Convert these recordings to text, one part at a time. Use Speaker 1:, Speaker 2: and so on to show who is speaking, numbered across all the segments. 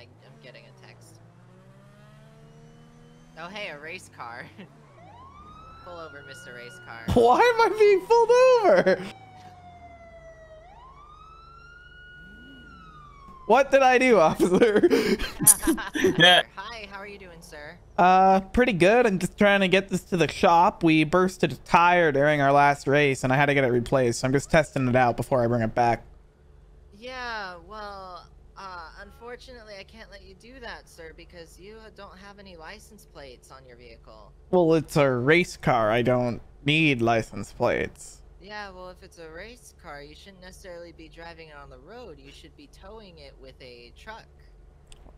Speaker 1: I, I'm getting a text. Oh, hey, a race car. Pull over, Mr. Race Car.
Speaker 2: Why am I being pulled over? What did I do, officer?
Speaker 1: Hi, how are you doing, sir?
Speaker 2: uh, pretty good. I'm just trying to get this to the shop. We bursted a tire during our last race, and I had to get it replaced. So I'm just testing it out before I bring it back.
Speaker 1: Yeah, well, unfortunately, I can't let you do that, sir, because you don't have any license plates on your vehicle.
Speaker 2: Well, it's a race car. I don't need license plates.
Speaker 1: Yeah, well, if it's a race car, you shouldn't necessarily be driving it on the road. You should be towing it with a truck.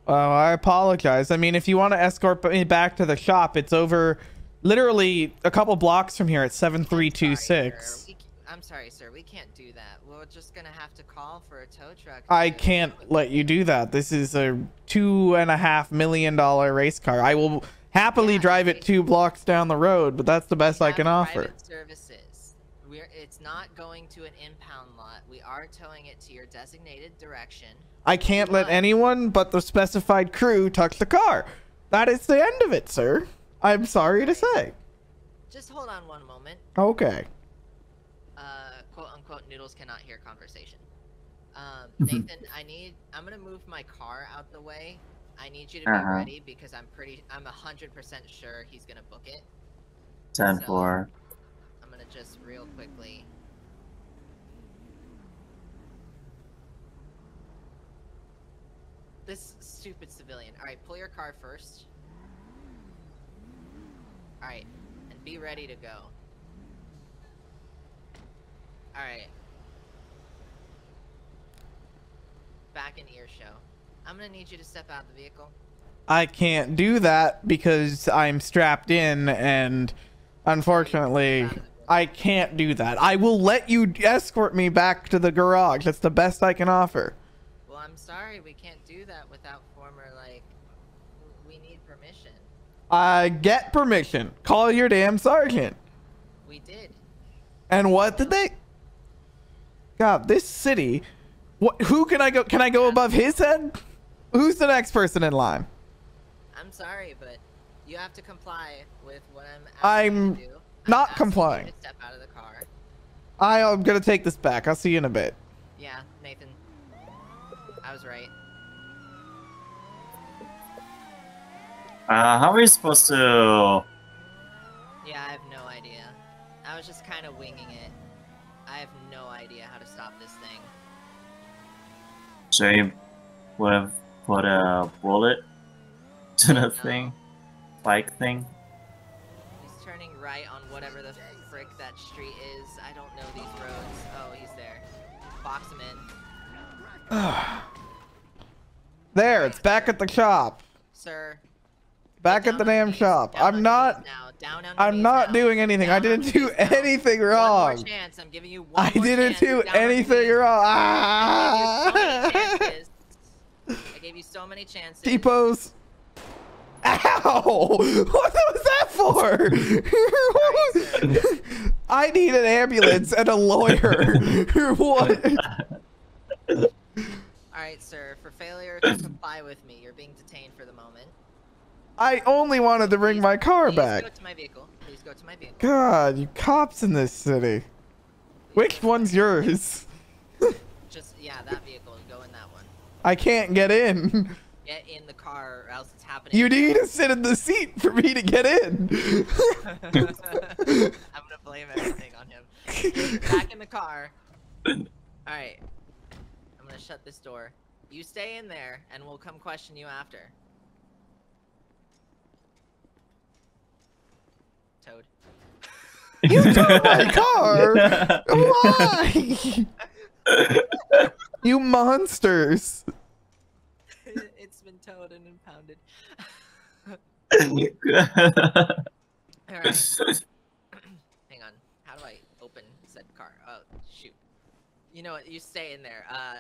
Speaker 2: Oh, I apologize. I mean, if you want to escort me back to the shop, it's over literally a couple blocks from here at 7326.
Speaker 1: Sir. We c- I'm sorry, sir. We can't do that. We're just gonna have to call for a tow truck.
Speaker 2: I can't let you do that. This is a two and a half million dollar race car. I will happily
Speaker 1: Yeah,
Speaker 2: drive it two blocks down the road, but that's the best I can offer.
Speaker 1: Services. We're. It's not going to an impound lot. We are towing it to your designated direction.
Speaker 2: I can't let anyone but the specified crew touch the car. That is the end of it, sir. I'm sorry to say.
Speaker 1: Just hold on one moment.
Speaker 2: Okay.
Speaker 1: Uh, quote unquote noodles cannot hear conversation. Um. Nathan, I need. I'm gonna move my car out the way. I need you to be
Speaker 3: Uh-huh.
Speaker 1: ready because I'm pretty. I'm a hundred percent sure he's gonna book it.
Speaker 3: 10
Speaker 1: So-
Speaker 3: 4.
Speaker 1: I'm gonna just real quickly. This stupid civilian. All right, pull your car first. All right, and be ready to go. All right. Back in ear show. I'm gonna need you to step out of the vehicle.
Speaker 2: I can't do that because I'm strapped in and unfortunately I can't do that. I will let you escort me back to the garage. That's the best I can offer.
Speaker 1: Well, I'm sorry, we can't do that without former like. We need permission.
Speaker 2: I get permission. Call your damn sergeant.
Speaker 1: We did.
Speaker 2: And what did they? God, this city. What? Who can I go? Can I go above his head? Who's the next person in line?
Speaker 1: I'm sorry, but you have to comply with what I'm asking
Speaker 2: I'm
Speaker 1: you to do.
Speaker 2: not
Speaker 1: asking you
Speaker 2: complying.
Speaker 1: to step out of the car.
Speaker 2: I, I'm gonna take this back. I'll see you in a bit.
Speaker 1: Yeah, Nathan. I was right.
Speaker 3: Uh, how are we supposed to.
Speaker 1: Yeah, I have no idea. I was just kind of winging it. I have idea how to stop this thing.
Speaker 3: Jay would have put a bullet to the
Speaker 1: No.
Speaker 3: thing? Spike thing?
Speaker 1: He's turning right on whatever the frick that street is. I don't know these roads. Oh, he's there. Box him in.
Speaker 2: There, it's back at the shop.
Speaker 1: Sir.
Speaker 2: Back at the
Speaker 1: down on your
Speaker 2: damn shop. I'm not. I'm not doing anything. I didn't do anything wrong.
Speaker 1: more. I'm giving you one
Speaker 2: I didn't do
Speaker 1: Down on your
Speaker 2: anything wrong.
Speaker 1: I gave you so many
Speaker 2: Ah!
Speaker 1: chances. I gave you so many chances.
Speaker 2: T-pose. Ow! What was that for? I need an ambulance and a lawyer. what?
Speaker 1: Alright, sir. For failure to comply with me, you're being detained for the moment.
Speaker 2: I only wanted to bring
Speaker 1: Please-
Speaker 2: my car
Speaker 1: please go
Speaker 2: back.
Speaker 1: to my vehicle. Please go to my vehicle.
Speaker 2: God, you cops in this city.
Speaker 1: Please
Speaker 2: Which
Speaker 1: go to my
Speaker 2: one's yours?
Speaker 1: Just, yeah, that vehicle. Go in that one.
Speaker 2: I can't get in.
Speaker 1: Get in the car or else it's happening.
Speaker 2: You need to sit in the seat for me to get in.
Speaker 1: I'm gonna blame everything on him. Get back in the car. Alright. I'm gonna shut this door. You stay in there, and we'll come question you after. Towed.
Speaker 2: you took my car. Why? you monsters.
Speaker 1: it's been towed and impounded. Alright. Hang on. How do I open said car? Oh, shoot. You know what? You stay in there. Uh,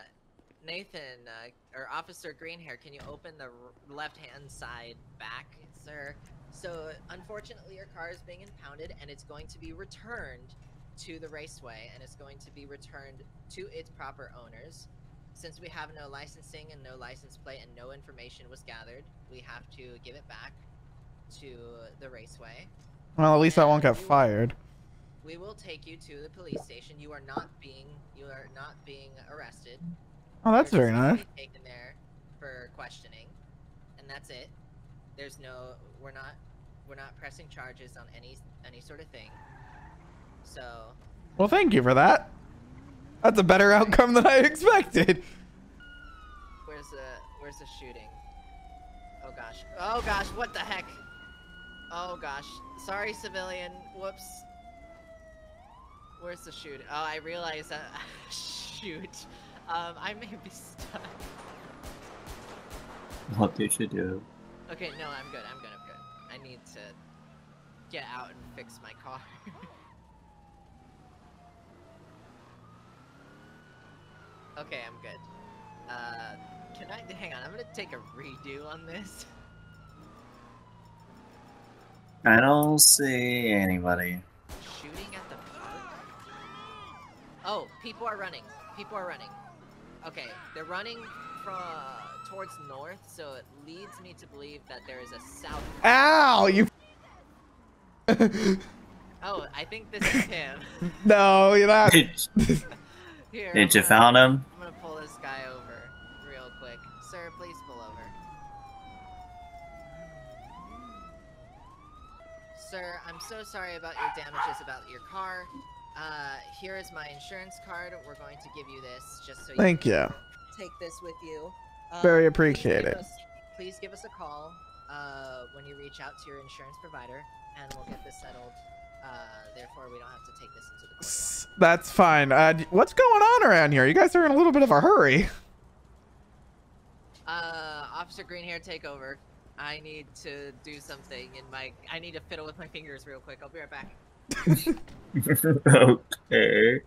Speaker 1: Nathan, uh, or Officer Greenhair, can you open the r- left-hand side back, sir? So, unfortunately, your car is being impounded, and it's going to be returned to the raceway, and it's going to be returned to its proper owners. since we have no licensing and no license plate and no information was gathered, we have to give it back to the raceway.
Speaker 2: Well, at least I won't get fired.
Speaker 1: We will take you to the police station. You are not being you are not being arrested.
Speaker 2: Oh, that's very nice.
Speaker 1: Taken there for questioning, and that's it. There's no we're not we're not pressing charges on any any sort of thing. So
Speaker 2: Well, thank you for that. That's a better outcome than I expected.
Speaker 1: where's the where's the shooting? Oh gosh. Oh gosh. What the heck? Oh gosh. Sorry, civilian. Whoops. Where's the shoot? Oh, I realize that. Uh, shoot. Um, I may be stuck.
Speaker 3: What did you do?
Speaker 1: Okay, no, I'm good. I'm good. I'm good. I need to get out and fix my car. okay, I'm good. Uh, can I hang on? I'm gonna take a redo on this.
Speaker 3: I don't see anybody.
Speaker 1: Shooting at the park. Oh, people are running. People are running. Okay, they're running from towards north, so it leads me to believe that there is a south.
Speaker 2: Ow, you.
Speaker 1: Oh, I think this is him.
Speaker 2: no, you're not.
Speaker 3: Did,
Speaker 1: Here. I'm
Speaker 3: did you
Speaker 1: gonna-
Speaker 3: found him?
Speaker 1: I'm gonna pull this guy over real quick. Sir, please pull over. Sir, I'm so sorry about your damages about your car. Uh, here is my insurance card. We're going to give you this just so you
Speaker 2: Thank
Speaker 1: can
Speaker 2: you.
Speaker 1: take this with you. Uh,
Speaker 2: Very
Speaker 1: please
Speaker 2: appreciated.
Speaker 1: us- Please give us a call uh, when you reach out to your insurance provider, and we'll get this settled. Uh, therefore, we don't have to take this into the court.
Speaker 2: That's fine. Uh, what's going on around here? You guys are in a little bit of a hurry.
Speaker 1: Uh, Officer Greenhair, take over. I need to do something in my. I need to fiddle with my fingers real quick. I'll be right back.
Speaker 3: okay.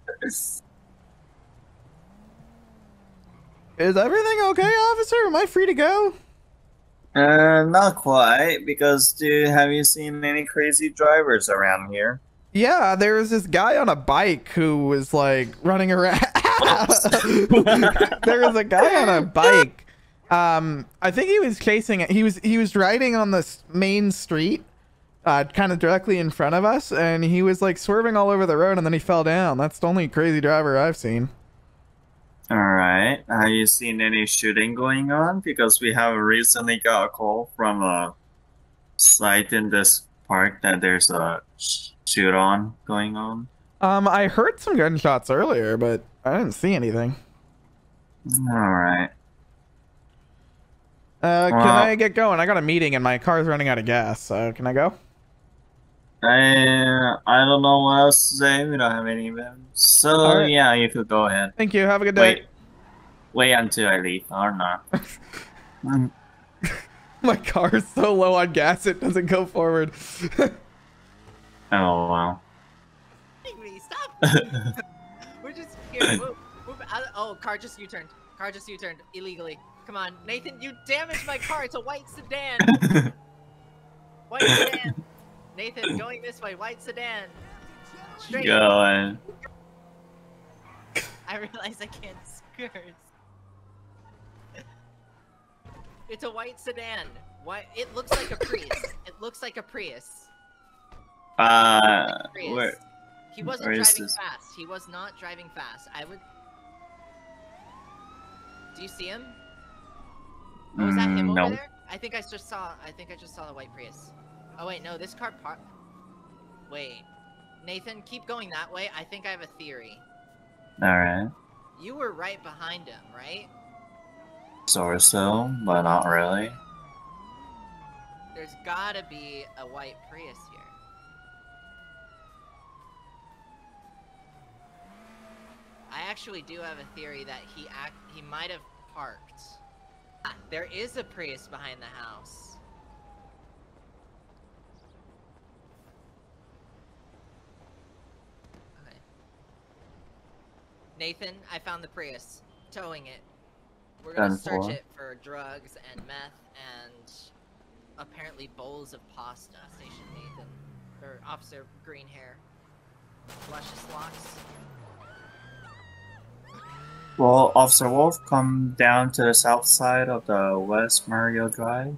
Speaker 2: Is everything okay, officer? Am I free to go?
Speaker 3: Uh, not quite, because dude, have you seen any crazy drivers around here?
Speaker 2: Yeah, there was this guy on a bike who was like running around. there was a guy on a bike. Um, I think he was chasing it. He was he was riding on the main street, uh, kind of directly in front of us, and he was like swerving all over the road, and then he fell down. That's the only crazy driver I've seen.
Speaker 3: Alright, have you seen any shooting going on? Because we have recently got a call from a site in this park that there's a sh- shoot on going on.
Speaker 2: Um, I heard some gunshots earlier, but I didn't see anything.
Speaker 3: Alright.
Speaker 2: Uh, can
Speaker 3: Well-
Speaker 2: I get going? I got a meeting and my car's running out of gas. So can I go?
Speaker 3: I, I don't know what else to say. We don't have any events. So,
Speaker 2: Alright.
Speaker 3: yeah, you could go ahead.
Speaker 2: Thank you. Have a good day.
Speaker 3: Wait. Wait until I leave, or not.
Speaker 2: My car is so low on gas it doesn't go forward.
Speaker 3: oh, wow.
Speaker 1: Stop! We're just here. Move, move. Oh, car just U-turned. Car just U-turned illegally. Come on, Nathan, you damaged my car. It's a white sedan. White sedan. Nathan, going this way. White sedan. Straight.
Speaker 3: Going.
Speaker 1: I realize I can't skirt. It's a white sedan. Why? It looks like a Prius. it looks like a Prius.
Speaker 3: Uh,
Speaker 1: Prius.
Speaker 3: where?
Speaker 1: He wasn't
Speaker 3: where
Speaker 1: driving fast. He was not driving fast. I would. Do you see him? Oh, is that him
Speaker 3: Mm,
Speaker 1: over
Speaker 3: no.
Speaker 1: there? I think I just saw. I think I just saw the white Prius. Oh wait, no, this car par. Wait, Nathan, keep going that way. I think I have a theory.
Speaker 3: Alright.
Speaker 1: You were right behind him, right?
Speaker 3: Sort of so, but not really.
Speaker 1: There's gotta be a white Prius here. I actually do have a theory that he act he might have parked. Ah, there is a Prius behind the house. Okay. Nathan, I found the Prius. Towing it. We're gonna search it for drugs and meth and apparently bowls of pasta. Station Nathan. Or Officer Green Hair. Luscious locks.
Speaker 3: Well, Officer Wolf, come down to the south side of the West Mirror Drive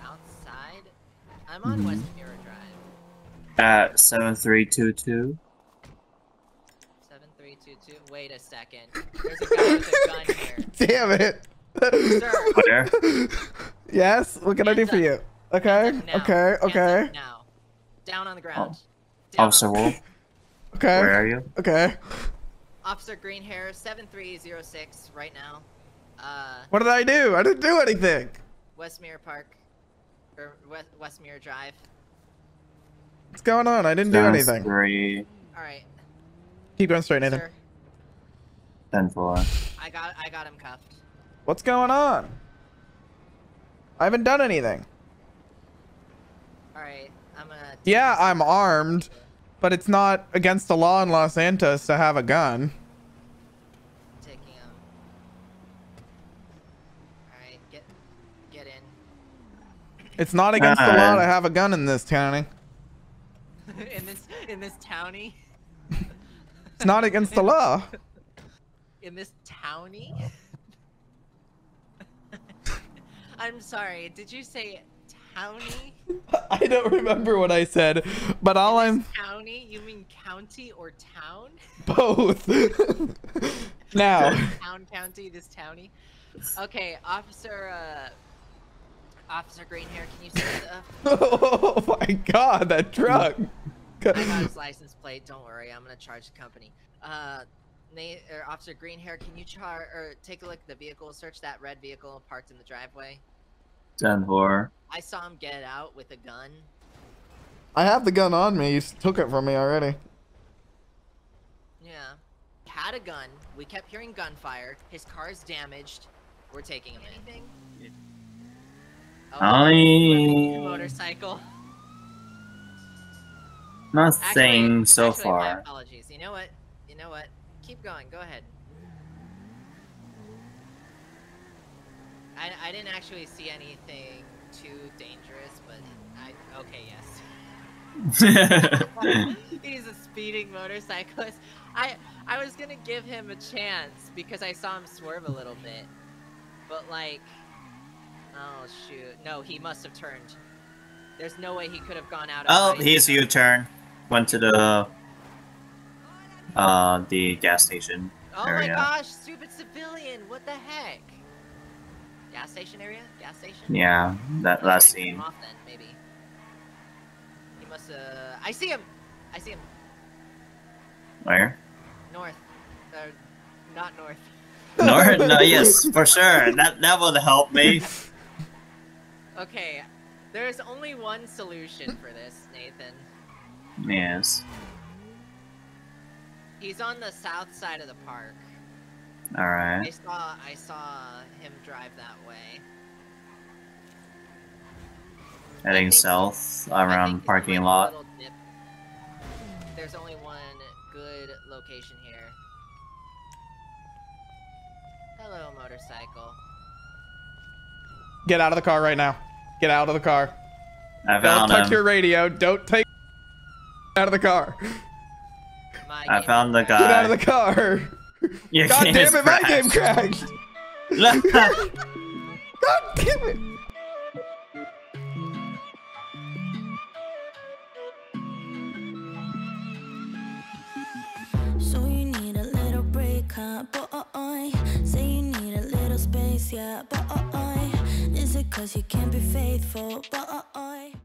Speaker 1: South side. I'm on
Speaker 3: Mhm.
Speaker 1: West Mirror Drive.
Speaker 3: at 7322.
Speaker 1: Seven three two two. Wait a second. There's a guy with a gun here.
Speaker 2: Damn it.
Speaker 1: Sir.
Speaker 3: Where?
Speaker 2: yes. What can I do
Speaker 1: Hands
Speaker 2: for you? Okay.
Speaker 1: Hands up now.
Speaker 2: Okay.
Speaker 1: Hands
Speaker 2: Okay.
Speaker 1: now. Down on the ground. Down
Speaker 3: Officer Wolf,
Speaker 2: Okay.
Speaker 3: where are you?
Speaker 2: Okay.
Speaker 1: Officer Green Hair, 7306 right now. Uh,
Speaker 2: What did I do? I didn't do anything.
Speaker 1: Westmere Park. Or West, Westmere Drive.
Speaker 2: What's going on? I didn't do anything.
Speaker 3: Three,
Speaker 1: Alright.
Speaker 2: Keep going straight, Nathan.
Speaker 1: Sir,
Speaker 3: ten four.
Speaker 1: I got I got him cuffed.
Speaker 2: What's going on? I haven't done anything.
Speaker 1: Alright, I'm gonna.
Speaker 2: Yeah, I'm armed, but it's not against the law in Los Santos to have a gun.
Speaker 1: Taking him. Alright, get get in.
Speaker 2: It's not against the
Speaker 3: Uh.
Speaker 2: law to have a gun in this county.
Speaker 1: in this in this townie.
Speaker 2: It's not against the law.
Speaker 1: In this townie. I'm sorry. Did you say townie?
Speaker 2: I don't remember what I said, but all I'm
Speaker 1: County? You mean county or town?
Speaker 2: both. now,
Speaker 1: town, county, this townie. Okay, officer. uh... Officer Greenhair, can you see the?
Speaker 2: oh my god, that truck.
Speaker 1: I got his license plate. Don't worry, I'm gonna charge the company. Uh, Nate, or Officer Greenhair, can you char or take a look at the vehicle? Search that red vehicle parked in the driveway.
Speaker 3: Ten four.
Speaker 1: I saw him get out with a gun.
Speaker 2: I have the gun on me. You took it from me already.
Speaker 1: Yeah, had a gun. We kept hearing gunfire. His car is damaged. We're taking him Anything? Oh,
Speaker 3: I
Speaker 1: motorcycle.
Speaker 3: nothing
Speaker 1: Actually-
Speaker 3: so
Speaker 1: actually, My
Speaker 3: far.
Speaker 1: apologies. You know what? You know what? Keep going. Go ahead. I, I didn't actually see anything too dangerous, but I okay yes. He's a speeding motorcyclist. I I was gonna give him a chance because I saw him swerve a little bit, but like, oh shoot, no, he must have turned. There's no way he could have gone out. of
Speaker 3: oh, he's U-turn. Went to the uh the gas station.
Speaker 1: Oh my gosh, stupid civilian! What the heck? Gas station area? Gas station?
Speaker 3: Yeah, that
Speaker 1: Oh,
Speaker 3: last scene.
Speaker 1: Off then, maybe. He must. Uh, I see him. I see him.
Speaker 3: Where?
Speaker 1: North. Uh, not north.
Speaker 3: North? no, yes, for sure. That that would help me.
Speaker 1: Okay, there's only one solution for this, Nathan.
Speaker 3: Yes.
Speaker 1: He's on the south side of the park.
Speaker 3: All right.
Speaker 1: I saw. I saw him drive that way.
Speaker 3: Heading
Speaker 1: think-
Speaker 3: south around
Speaker 1: think
Speaker 3: parking lot.
Speaker 1: There's only one good location here. Hello, motorcycle.
Speaker 2: Get out of the car right now. Get out of the car.
Speaker 3: I
Speaker 2: Don't
Speaker 3: found
Speaker 2: touch
Speaker 3: him.
Speaker 2: your radio. Don't take out of the car.
Speaker 1: My
Speaker 3: I found the
Speaker 1: guy.
Speaker 2: Get out of the car.
Speaker 3: Your
Speaker 2: God
Speaker 3: game
Speaker 2: damn
Speaker 3: is
Speaker 2: it, my game
Speaker 3: crashed.
Speaker 2: crashed. God damn it.
Speaker 4: So you need a little break, huh? Boy, say you need a little space, yeah. Boy, is it cause you can't be faithful? Boy,